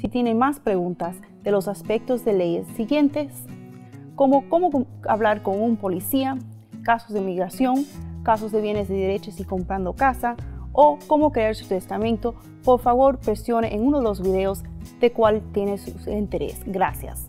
Si tienen más preguntas de los aspectos de leyes siguientes, como cómo hablar con un policía, casos de migración, casos de bienes de derechos y comprando casa, o cómo crear su testamento, por favor presione en uno de los videos de cuál tiene su interés. Gracias.